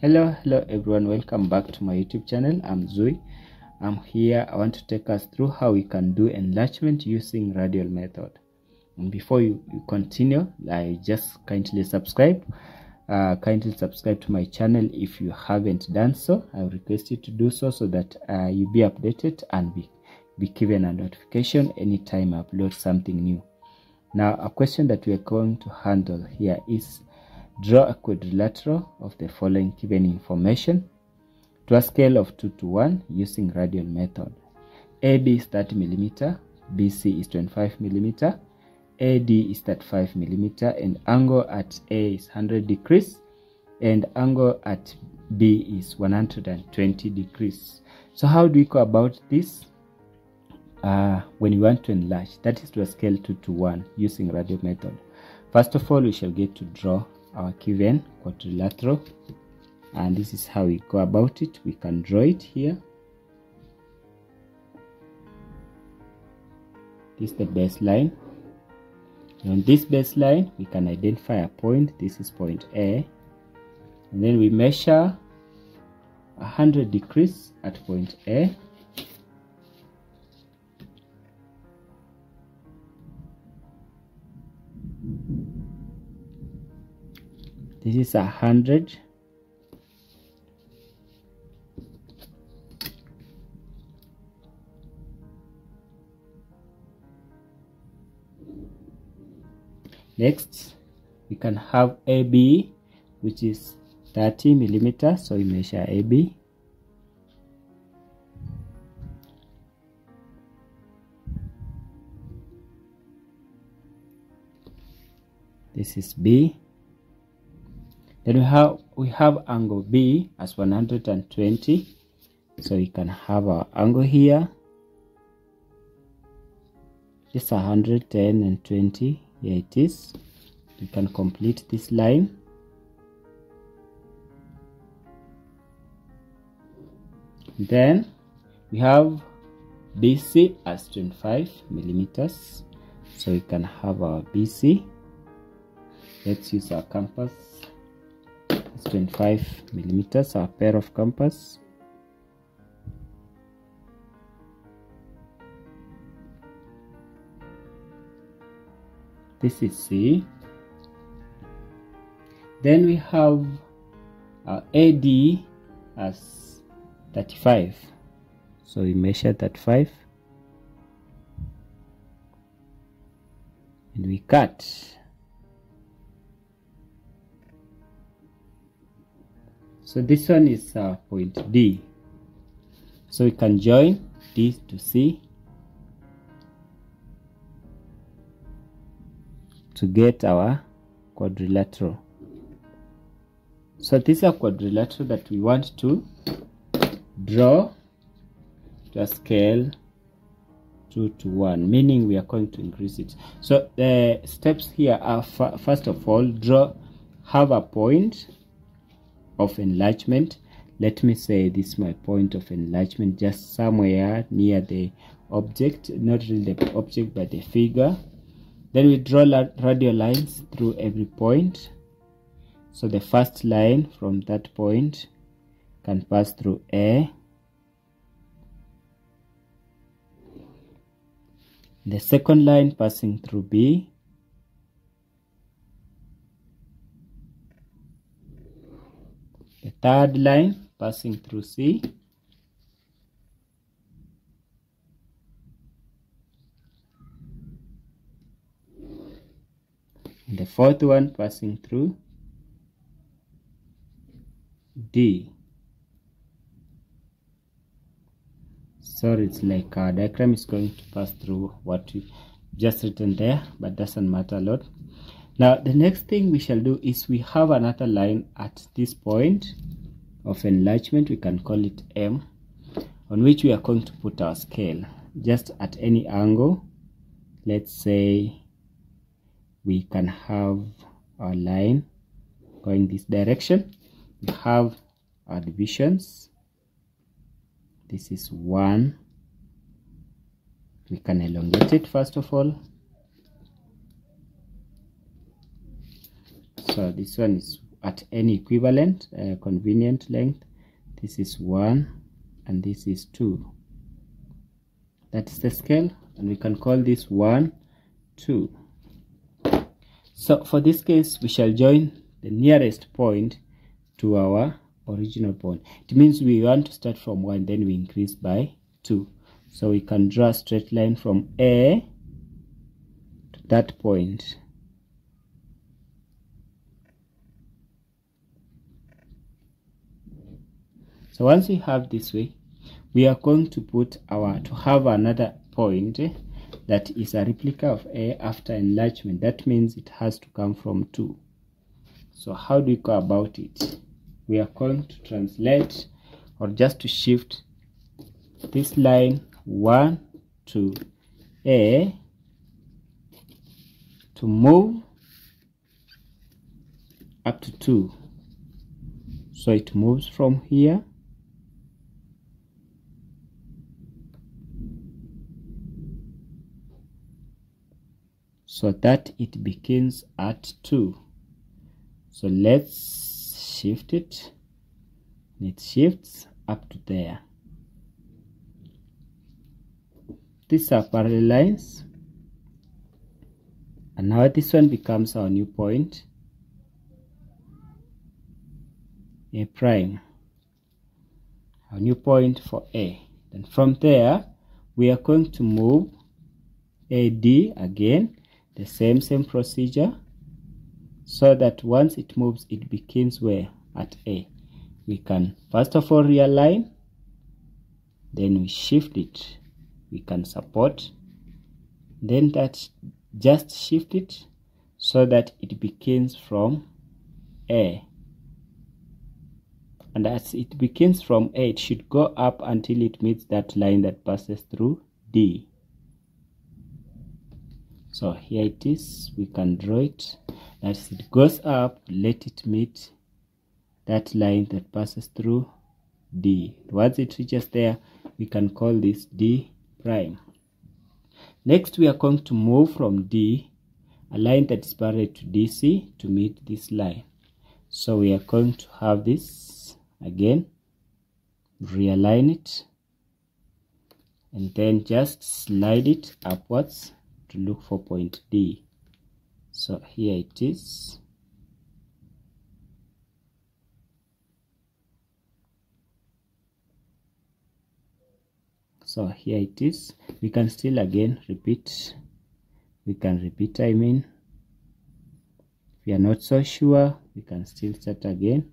hello hello everyone. Welcome back to my youtube channel. I'm Zui. I'm here. I want to take us through how we can do enlargement using radial method. And before you, you continue i just kindly subscribe uh, kindly subscribe to my channel if you haven't done so. I request you to do so so that uh, you be updated and be, be given a notification anytime i upload something new. Now a question that we are going to handle here is Draw a quadrilateral of the following given information to a scale of 2 to 1 using radial method. AB is 30 millimeter, BC is 25 millimeter, AD is 35 millimeter, and angle at A is 100 degrees, and angle at B is 120 degrees. So how do we go about this? Uh, when we want to enlarge, that is to a scale 2 to 1 using radial method. First of all, we shall get to draw our given quadrilateral and this is how we go about it. We can draw it here. This is the baseline. On this baseline we can identify a point. This is point a. And then we measure 100 degrees at point a this is a hundred. Next we can have AB which is 30 millimeter so we measure AB this is B then we have we have angle b as 120 so we can have our angle here. Just 110 and 20 here it is. We can complete this line. Then we have bc as 25 millimeters. So we can have our bc let's use our compass 25 millimeters a pair of compass. This is C. Then we have uh, our AD as 35 so we measure 35 and we cut so this one is uh, point D. So we can join D to C to get our quadrilateral. So this is a quadrilateral that we want to draw to a scale 2 to 1 meaning we are going to increase it. So the steps here are first of all draw have a point of enlargement. Let me say this is my point of enlargement just somewhere near the object not really the object but the figure. Then we draw radial lines through every point. So the first line from that point can pass through a. The second line passing through b third line passing through C. The fourth one passing through D. Sorry it's like our diagram is going to pass through what we just written there but doesn't matter a lot now the next thing we shall do is we have another line at this point of enlargement. We can call it m on which we are going to put our scale. Just at any angle let's say we can have our line going this direction. We have our divisions. This is one. We can elongate it first of all so this one is at any equivalent uh, convenient length. This is 1 and this is 2 that is the scale and we can call this 1 2 so for this case we shall join the nearest point to our original point. It means we want to start from 1 then we increase by 2 so we can draw a straight line from A to that point so once we have this way we are going to put our to have another point that is a replica of a after enlargement. That means it has to come from 2 so how do we go about it? We are going to translate or just to shift this line 1 to a to move up to 2 so it moves from here so that it begins at 2 so let's shift it. It shifts up to there. These are parallel lines. And now this one becomes our new point. A prime. Our new point for a. Then from there we are going to move AD again the same same procedure so that once it moves it begins where? At A. We can first of all realign then we shift it. We can support then that just shift it so that it begins from A. And as it begins from A it should go up until it meets that line that passes through D so here it is. We can draw it. As it goes up. Let it meet that line that passes through D. Once it reaches there we can call this D prime. Next we are going to move from D a line that is parallel to DC to meet this line. So we are going to have this again realign it and then just slide it upwards to look for point D. So here it is. So here it is. We can still again repeat. We can repeat I mean. If you are not so sure we can still start again.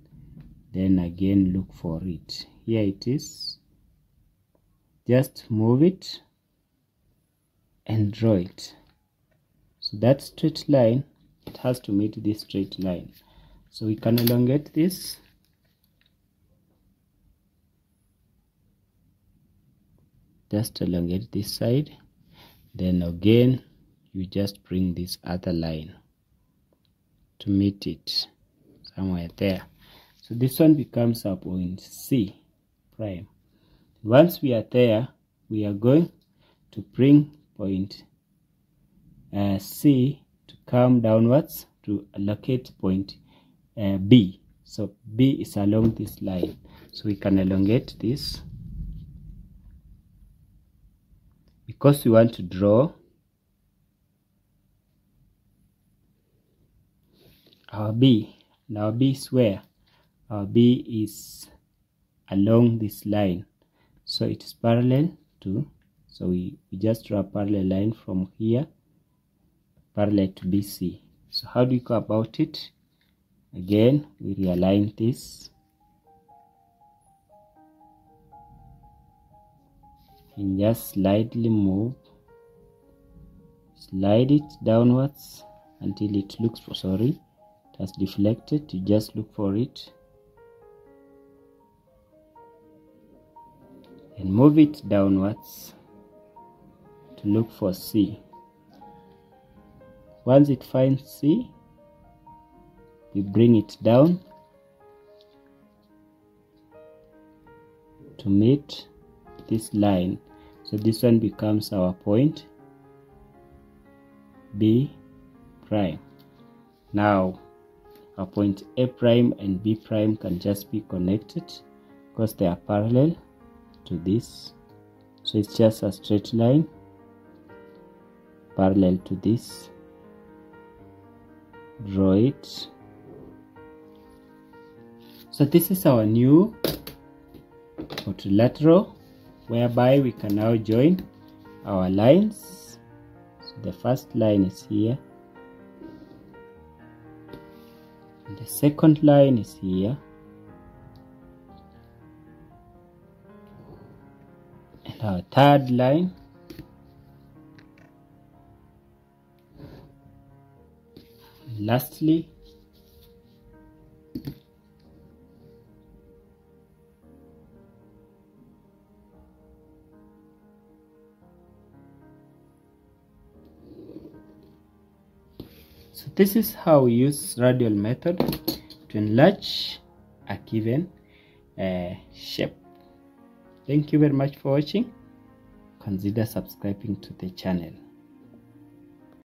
Then again look for it. Here it is. Just move it and draw it so that straight line it has to meet this straight line. So we can elongate this. Just elongate this side. Then again you just bring this other line to meet it somewhere there. So this one becomes our point C prime. Once we are there we are going to bring point uh, C to come downwards to locate point uh, B. So B is along this line. So we can elongate this because we want to draw our B. Now B is where? Our B is along this line. So it is parallel to so we, we just draw a parallel line from here parallel to BC so how do we go about it? Again we realign this. And just slightly move slide it downwards until it looks for sorry it has deflected. You just look for it. And move it downwards look for C. Once it finds C, you bring it down to meet this line. So this one becomes our point B prime. Now, a point A prime and B prime can just be connected because they are parallel to this so it's just a straight line parallel to this. Draw it so this is our new quadrilateral whereby we can now join our lines. So the first line is here. And the second line is here. And our third line lastly so this is how we use radial method to enlarge a given uh, shape. Thank you very much for watching. Consider subscribing to the channel